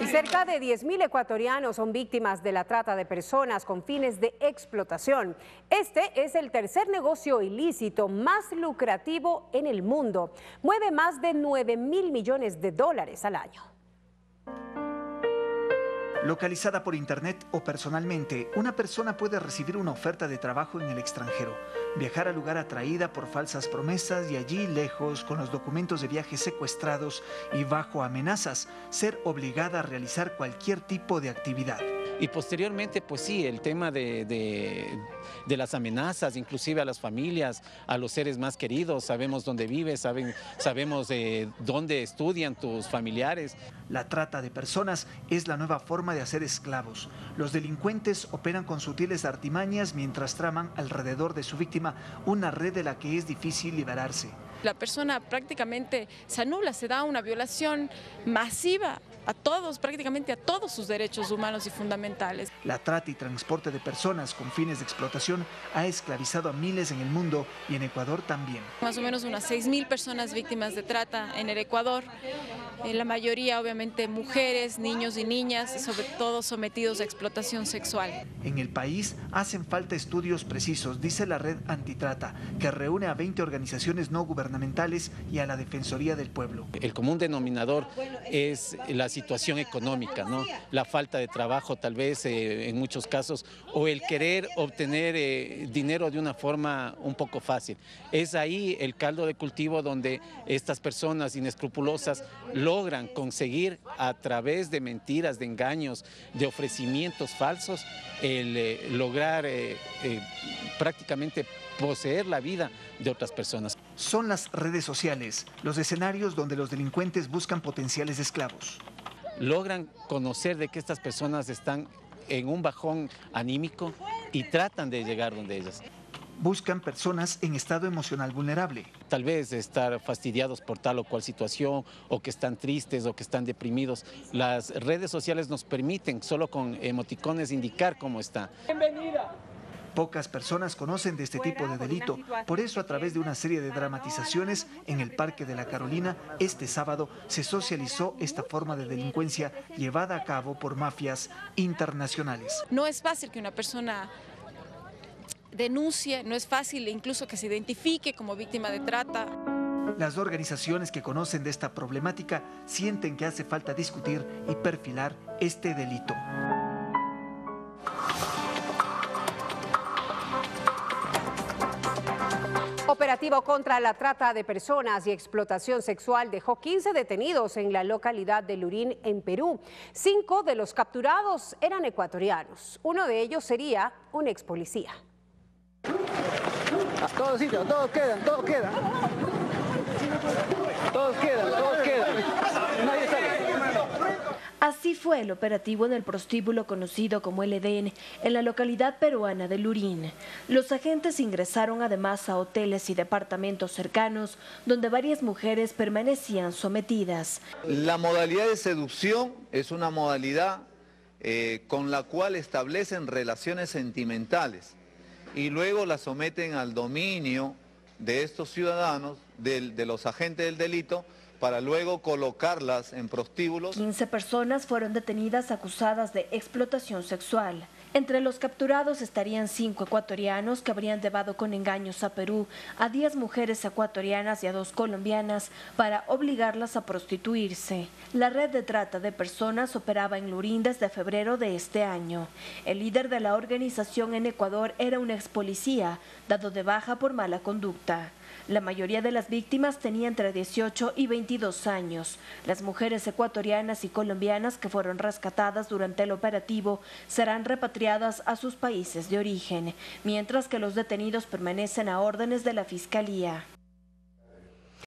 Y cerca de 10.000 ecuatorianos son víctimas de la trata de personas con fines de explotación. Este es el tercer negocio ilícito más lucrativo en el mundo. Mueve más de 9 mil millones de dólares al año. Localizada por internet o personalmente, una persona puede recibir una oferta de trabajo en el extranjero, viajar al lugar atraída por falsas promesas y allí lejos, con los documentos de viaje secuestrados y bajo amenazas, ser obligada a realizar cualquier tipo de actividad. Y posteriormente, pues sí, el tema de, de, las amenazas, inclusive a las familias, a los seres más queridos, sabemos dónde vives, saben, sabemos dónde estudian tus familiares. La trata de personas es la nueva forma de hacer esclavos. Los delincuentes operan con sutiles artimañas mientras traman alrededor de su víctima una red de la que es difícil liberarse. La persona prácticamente se anula, se da una violación masiva a todos, prácticamente a todos sus derechos humanos y fundamentales. La trata y transporte de personas con fines de explotación ha esclavizado a miles en el mundo y en Ecuador también. Más o menos unas 6.000 personas víctimas de trata en el Ecuador, la mayoría obviamente mujeres, niños y niñas, sobre todo sometidos a explotación sexual. En el país hacen falta estudios precisos, dice la red antitrata, que reúne a 20 organizaciones no gubernamentales y a la Defensoría del Pueblo. El común denominador es la situación económica, ¿no? la falta de trabajo tal vez eh, en muchos casos, o el querer obtener eh, dinero de una forma un poco fácil. Es ahí el caldo de cultivo donde estas personas inescrupulosas logran conseguir a través de mentiras, de engaños, de ofrecimientos falsos, el eh, lograr prácticamente poseer la vida de otras personas. Son las redes sociales los escenarios donde los delincuentes buscan potenciales esclavos logran conocer de que estas personas están en un bajón anímico y tratan de llegar donde ellas. Buscan personas en estado emocional vulnerable. Tal vez estar fastidiados por tal o cual situación, o que están tristes, o que están deprimidos. Las redes sociales nos permiten, solo con emoticones, indicar cómo está. Bienvenida. Pocas personas conocen de este tipo de delito, por eso a través de una serie de dramatizaciones en el Parque de la Carolina, este sábado se socializó esta forma de delincuencia llevada a cabo por mafias internacionales. No es fácil que una persona denuncie, no es fácil incluso que se identifique como víctima de trata. Las organizaciones que conocen de esta problemática sienten que hace falta discutir y perfilar este delito. operativo contra la trata de personas y explotación sexual dejó 15 detenidos en la localidad de Lurín, en Perú. Cinco de los capturados eran ecuatorianos. Uno de ellos sería un ex policía. Todos sitios, todos quedan, todos quedan. Todos quedan, todos quedan. Nadie sale. Así fue el operativo en el prostíbulo conocido como el Edén, en la localidad peruana de Lurín. Los agentes ingresaron además a hoteles y departamentos cercanos, donde varias mujeres permanecían sometidas. La modalidad de seducción es una modalidad eh, con la cual establecen relaciones sentimentales y luego la someten al dominio de estos ciudadanos, de los agentes del delito, para luego colocarlas en prostíbulos. 15 personas fueron detenidas acusadas de explotación sexual. Entre los capturados estarían cinco ecuatorianos que habrían llevado con engaños a Perú a 10 mujeres ecuatorianas y a dos colombianas para obligarlas a prostituirse. La red de trata de personas operaba en Lurín desde febrero de este año. El líder de la organización en Ecuador era un ex policía, dado de baja por mala conducta. La mayoría de las víctimas tenía entre 18 y 22 años. Las mujeres ecuatorianas y colombianas que fueron rescatadas durante el operativo serán repatriadas a sus países de origen, mientras que los detenidos permanecen a órdenes de la Fiscalía.